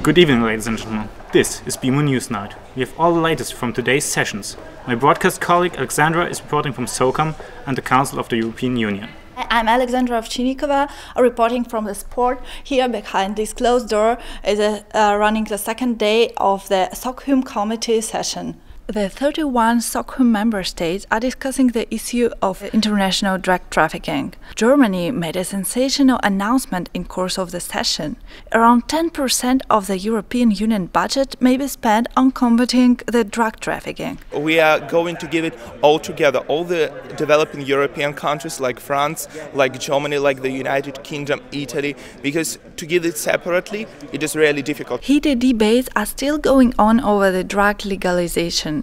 Good evening, ladies and gentlemen. This is BIMUN News Night. We have all the latest from today's sessions. My broadcast colleague Alexandra is reporting from SOCHUM and the Council of the European Union. I'm Alexandra Ovchinikova, reporting from the sport. Here behind this closed door is a, uh, running the second day of the SOCHUM Committee session. The 31 SOCHUM member states are discussing the issue of international drug trafficking. Germany made a sensational announcement in course of the session. Around 10% of the European Union budget may be spent on combating the drug trafficking. We are going to give it all together, all the developing European countries like France, like Germany, like the United Kingdom, Italy, because to give it separately, it is really difficult. Heated debates are still going on over the drug legalization.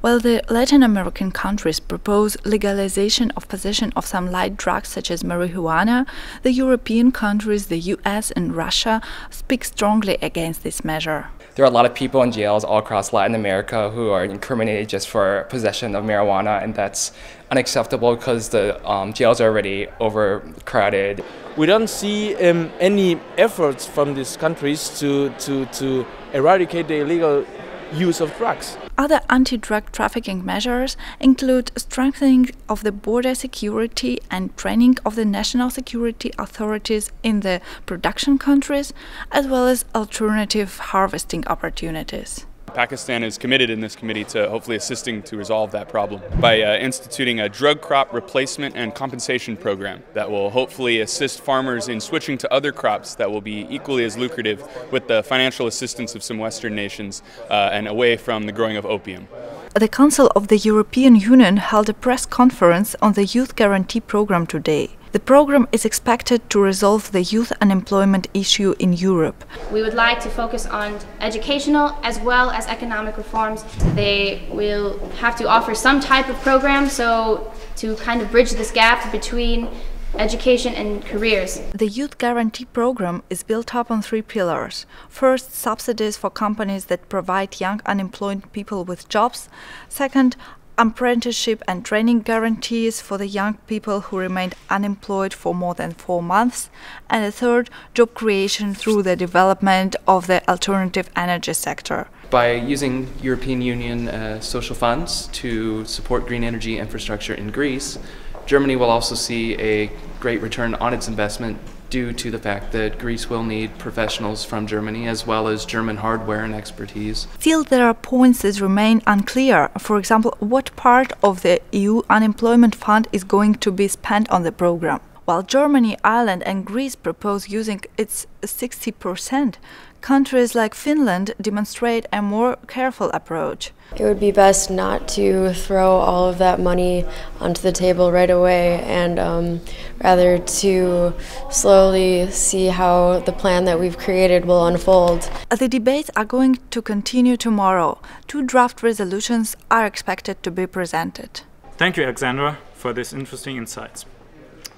While the Latin American countries propose legalization of possession of some light drugs such as marijuana, the European countries, the US and Russia speak strongly against this measure. There are a lot of people in jails all across Latin America who are incriminated just for possession of marijuana, and that's unacceptable because the um, jails are already overcrowded. We don't see um, any efforts from these countries to, to, to eradicate the illegal use of drugs. Other anti drug trafficking measures include strengthening of the border security and training of the national security authorities in the production countries, as well as alternative harvesting opportunities. Pakistan is committed in this committee to hopefully assisting to resolve that problem by uh, instituting a drug crop replacement and compensation program that will hopefully assist farmers in switching to other crops that will be equally as lucrative with the financial assistance of some Western nations uh, and away from the growing of opium. The Council of the European Union held a press conference on the Youth Guarantee Programme today. The program is expected to resolve the youth unemployment issue in Europe. We would like to focus on educational as well as economic reforms. They will have to offer some type of program so to kind of bridge this gap between education and careers. The Youth Guarantee Program is built up on three pillars. First, subsidies for companies that provide young unemployed people with jobs. Second, apprenticeship and training guarantees for the young people who remained unemployed for more than four months, and a third, job creation through the development of the alternative energy sector. By using European Union uh, social funds to support green energy infrastructure in Greece, Germany will also see a great return on its investment due to the fact that Greece will need professionals from Germany as well as German hardware and expertise. Still, there are points that remain unclear. For example, what part of the EU unemployment fund is going to be spent on the program? While Germany, Ireland, and Greece propose using its 60%, countries like Finland demonstrate a more careful approach. It would be best not to throw all of that money onto the table right away and um, rather to slowly see how the plan that we've created will unfold. The debates are going to continue tomorrow. Two draft resolutions are expected to be presented. Thank you, Alexandra, for these interesting insights.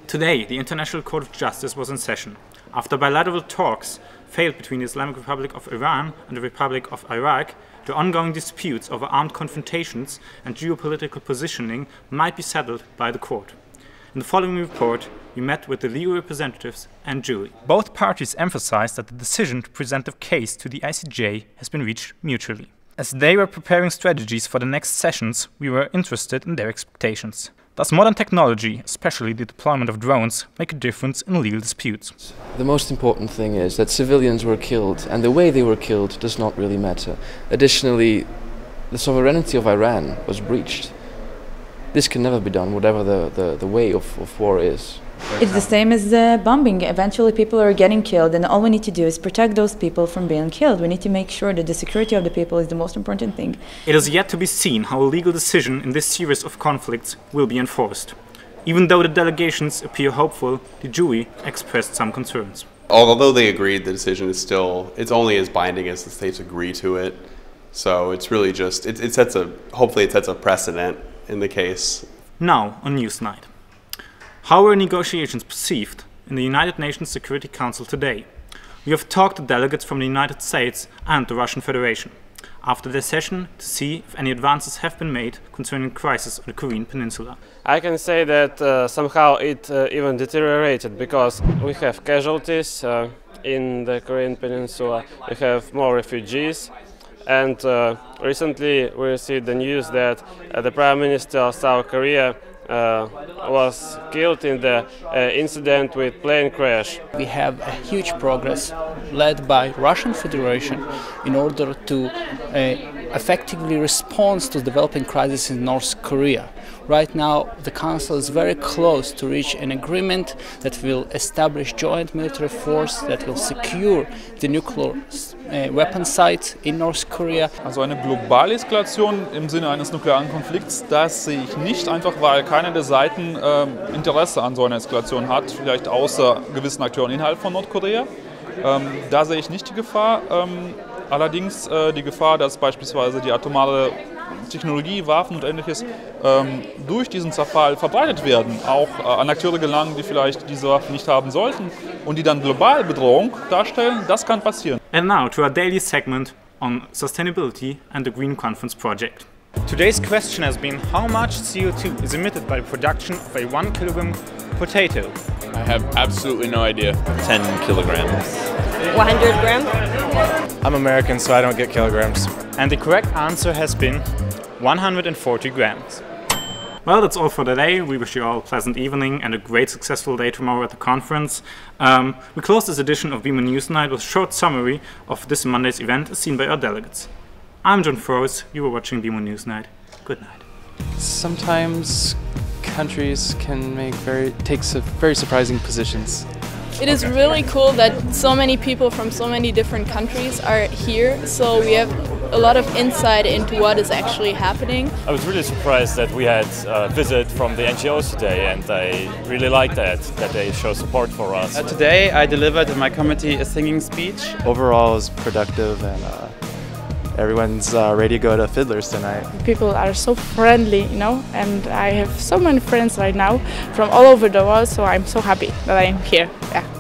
Today, the International Court of Justice was in session. After bilateral talks failed between the Islamic Republic of Iran and the Republic of Iraq, the ongoing disputes over armed confrontations and geopolitical positioning might be settled by the court. In the following report, we met with the legal representatives and jury. Both parties emphasized that the decision to present the case to the ICJ has been reached mutually. As they were preparing strategies for the next sessions, we were interested in their expectations. Does modern technology, especially the deployment of drones, make a difference in legal disputes? The most important thing is that civilians were killed, and the way they were killed does not really matter. Additionally, the sovereignty of Iran was breached. This can never be done, whatever the, the, the way of, of war is. It's the same as the bombing. Eventually, people are getting killed, and all we need to do is protect those people from being killed. We need to make sure that the security of the people is the most important thing. It is yet to be seen how a legal decision in this series of conflicts will be enforced. Even though the delegations appear hopeful, the jury expressed some concerns. Although they agreed, the decision is still, it's only as binding as the states agree to it. So it's really just, it, it sets a, hopefully it sets a precedent in the case. Now on Newsnight. How were negotiations perceived in the United Nations Security Council today? We have talked to delegates from the United States and the Russian Federation after their session to see if any advances have been made concerning crisis on the Korean Peninsula. I can say that uh, somehow it uh, even deteriorated because we have casualties, uh, in the Korean Peninsula. We have more refugees. And uh, recently we received the news that uh, the Prime Minister of South Korea was killed in the uh, incident with plane crash. We have a huge progress led by Russian Federation in order to uh, effectively respond to developing crisis in North Korea. Right now, the Council is very close to reach an agreement that will establish joint military force that will secure the nuclear uh, weapon site in North Korea. Also eine globale Eskalation im Sinne eines nuklearen Konflikts, das sehe ich nicht, einfach weil keine der Seiten ähm, Interesse an so einer Eskalation hat, vielleicht außer gewissen Akteuren innerhalb von Nordkorea. Ähm, da sehe ich nicht die Gefahr. Ähm, allerdings äh, die Gefahr, dass beispielsweise die atomare Technologie, Waffen und ähnliches ähm, durch diesen Zerfall verbreitet werden, auch äh, an Akteure gelangen, die vielleicht diese Waffen nicht haben sollten und die dann global Bedrohung darstellen, das kann passieren. And now to our daily segment on sustainability and the Green Conference project. Today's question has been how much CO2 is emitted by the production of a 1 kilogram potato? I have absolutely no idea. 10 kilograms. 100 grams? I'm American, so I don't get kilograms. And the correct answer has been 140 grams. Well, that's all for today. We wish you all a pleasant evening and a great successful day tomorrow at the conference. Um, we close this edition of BIMUN News Night with a short summary of this Monday's event as seen by our delegates. I'm John Froese. You were watching BIMUN News Night. Good night. Sometimes countries can make very take su- very surprising positions. It is really cool that so many people from so many different countries are here, so we have a lot of insight into what is actually happening. I was really surprised that we had a visit from the NGOs today, and I really like that, that they show support for us. Uh, today I delivered in my committee a singing speech. Overall, it was productive and uh, everyone's uh, ready to go to Fiddlers tonight. People are so friendly, you know, and I have so many friends right now from all over the world, so I'm so happy that I'm here. Yeah.